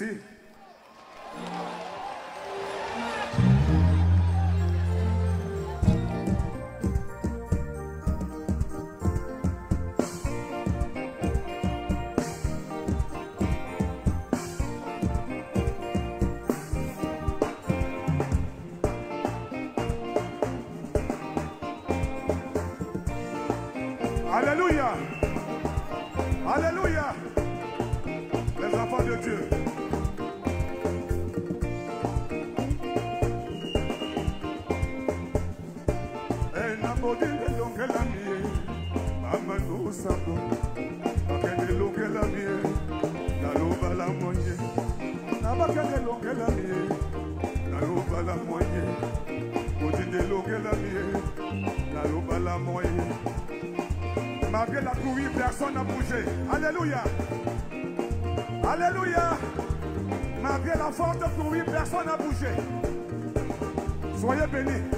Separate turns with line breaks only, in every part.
Merci. malgré la pluie personne n'a bougé. Alléluia alléluia malgré la forte pluie personne n'a bougé. Soyez bénis.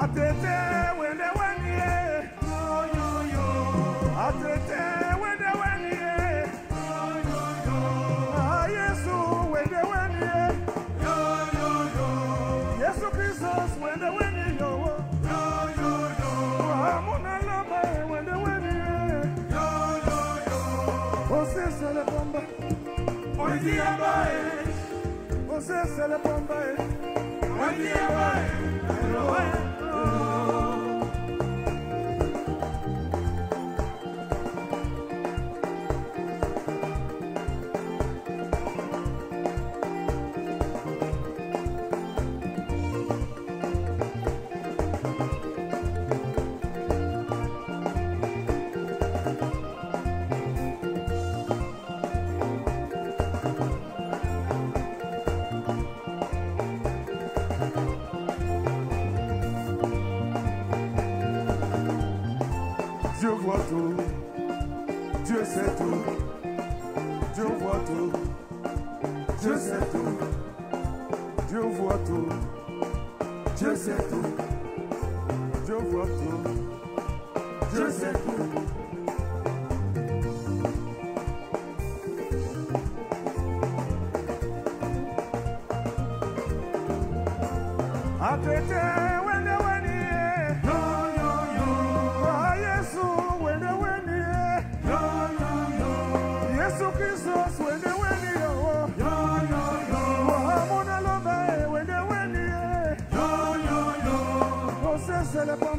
muititi. Oh, oh, oh. Na momena tate bai. Momena da wane bai. Momena sabi sema. Ngeya basinge vie. Momena katane bai. Ngeya muititi. Atete wende wanie. Atete wende wanie. Ah, Yesu wende wanie. Yesu Christus wende wanie yo. Ah, wende wanie. Ose se le bomba. Ose se le bomba. voit tout, Dieu sait tout, Dieu voit tout, Dieu sait tout, Dieu voit tout, Dieu sait tout, Dieu voit tout, Dieu sait tout. Après terre.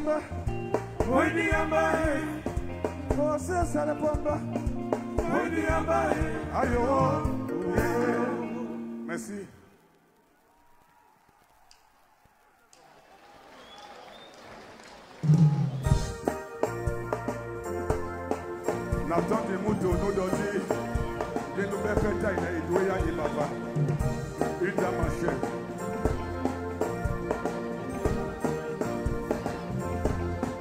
pamba Oini yamba he Ose sale pamba Oini yamba ayo. Ayo. Merci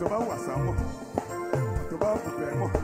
tó bá wà sámọ̀ tó bá kù bẹ́ẹ̀ mọ̀.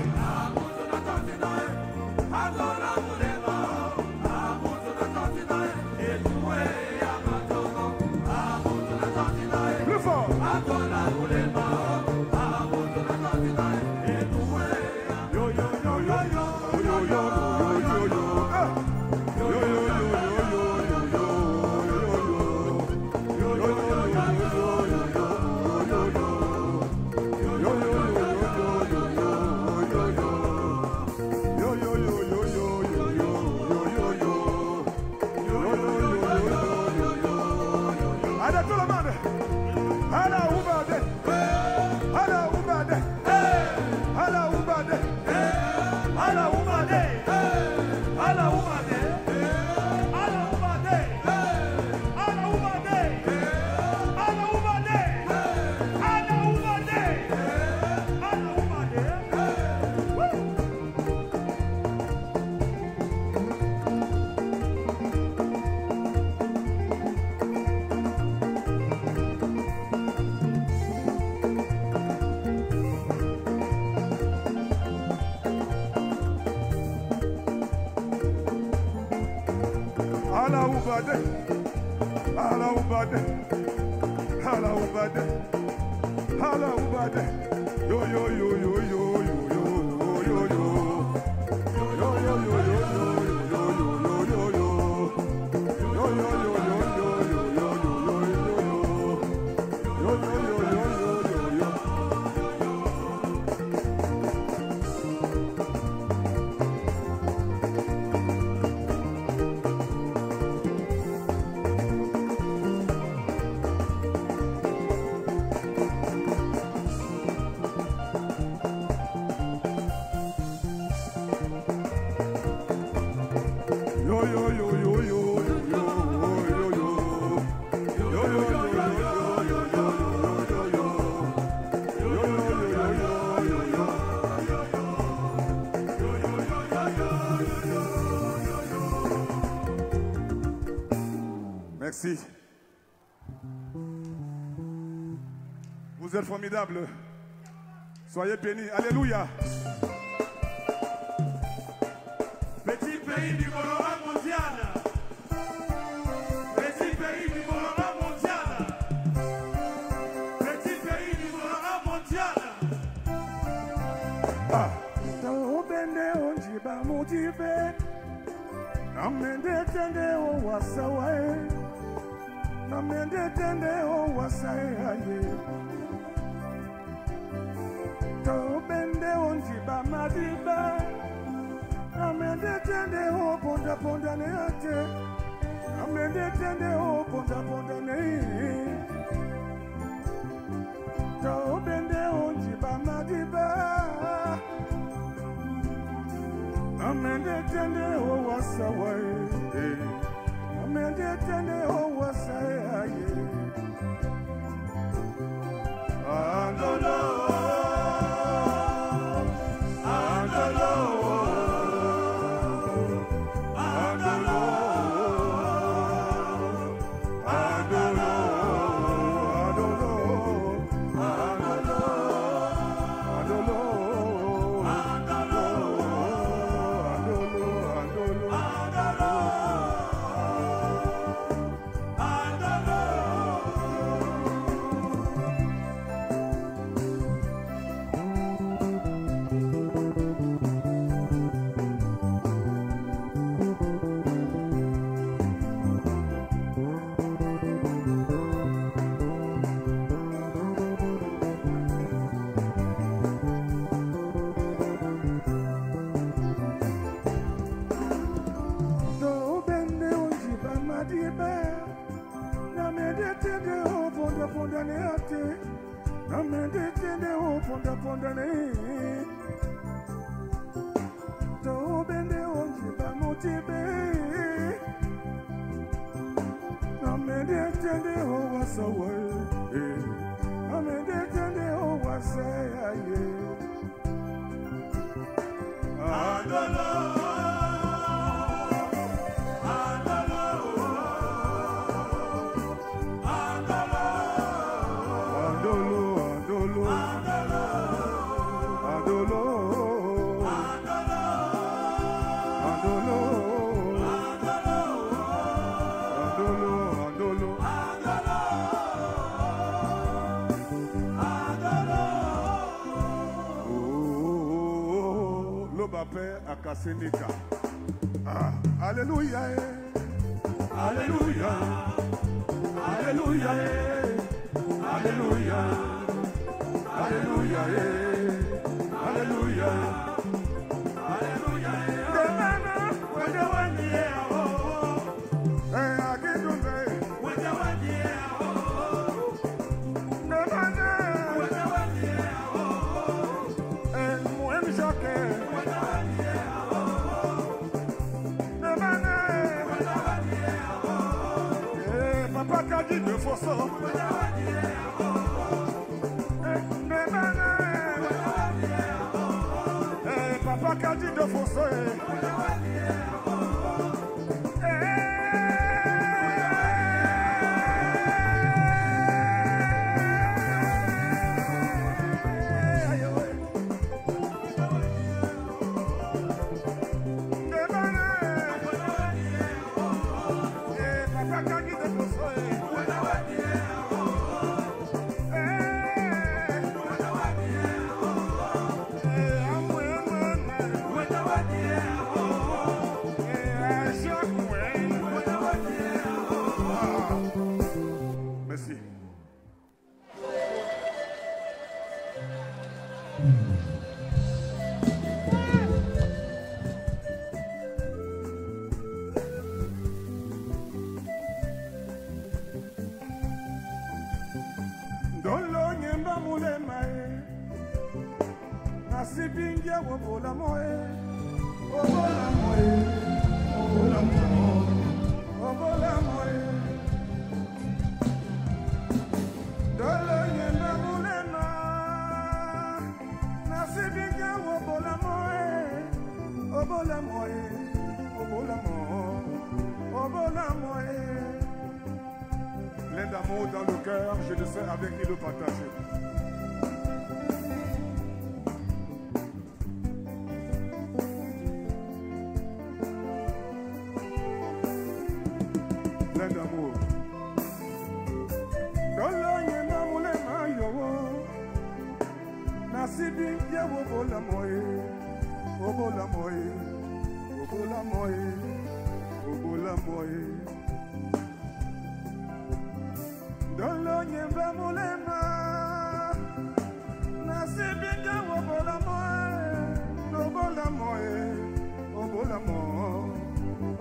Merci. Vous êtes formidables. Soyez bénis. Alléluia.
Petit pays du Bolora mondial. Petit pays
na mendetende o wasaya ye to bende onji ba madiba na mendetende o ponda ponda ne ate na mendetende o ponda ponda ne to bende onji ba madiba na mendetende o wasaya ye na mendetende o ponda ne ate amende tende o ponda ponda to bende motibe tende o tende o ya ye paix à Kasseneka. Ah, alléluia. Eh. Alléluia. Alléluia. Eh. Alléluia. Alléluia. Eh. Alléluia. Alléluia. Alléluia. Papa kadi de fosso. je le serai avec qui le partager. ya molema. Nasibiaka obola moe lobola moe obola mo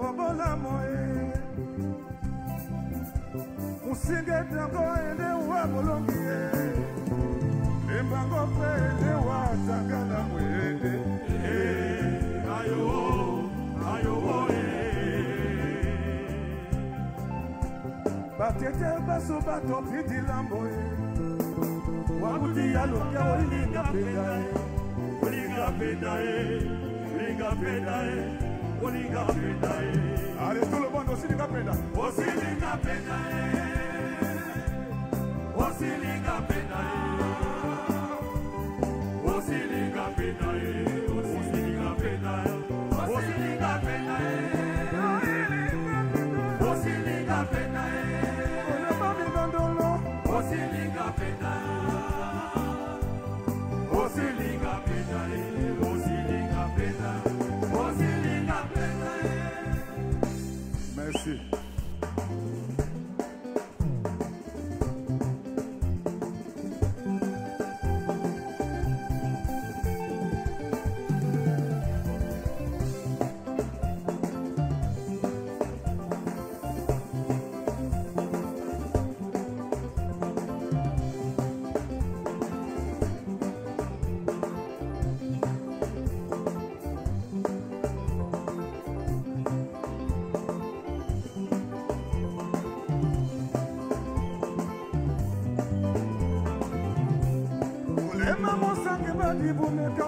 obola moe. Mosinga etango ende wa molongi ye embango mpe ende wa zanga na moye batete baso batopidila moye wabudiya lokia olinga penda ye
olinga penda ye olinga penda ye olinga penda ye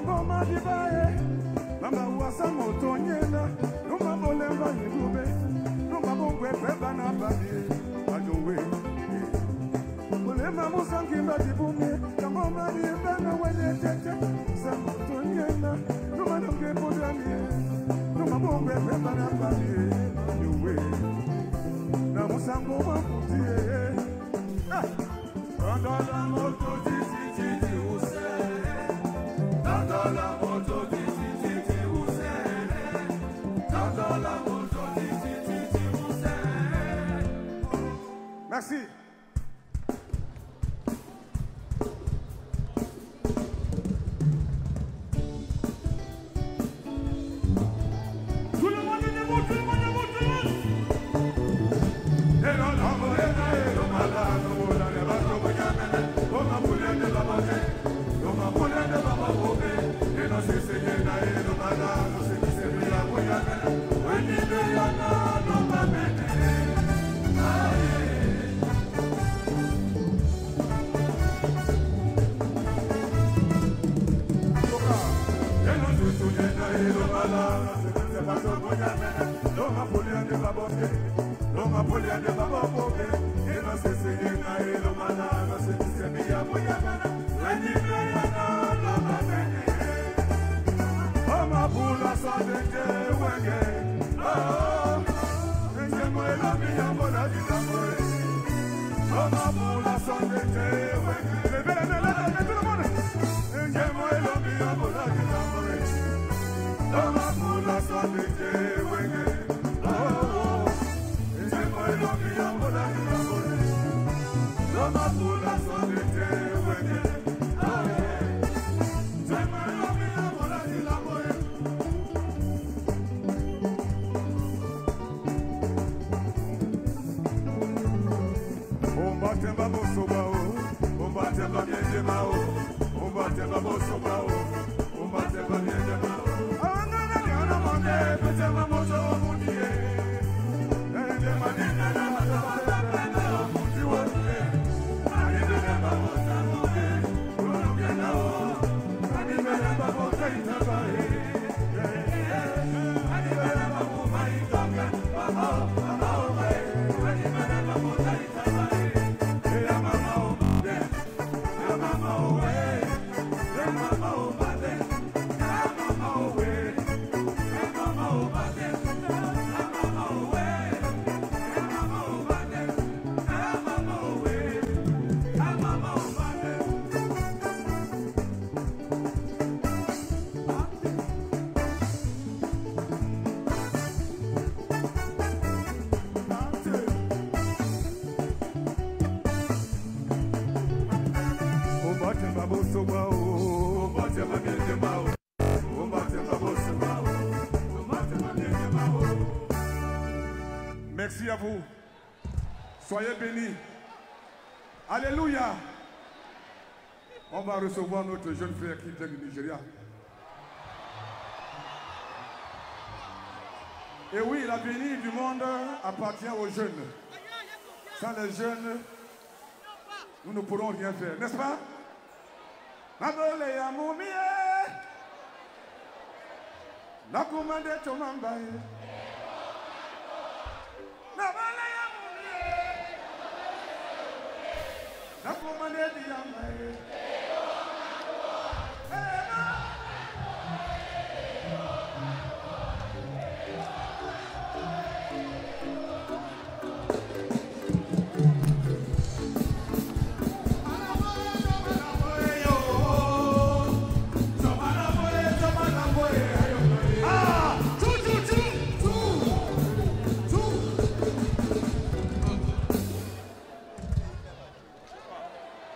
Come on, my divine. Sunday day. babiendemao
ombatenga bosoka o À vous. Soyez bénis. Alléluia. On va recevoir notre jeune frère qui vient du Nigeria. Et oui, l'avenir du monde appartient aux jeunes. Sans les jeunes, nous ne pourrons rien faire, n'est-ce pas? Mumie, nakumande diyambaye.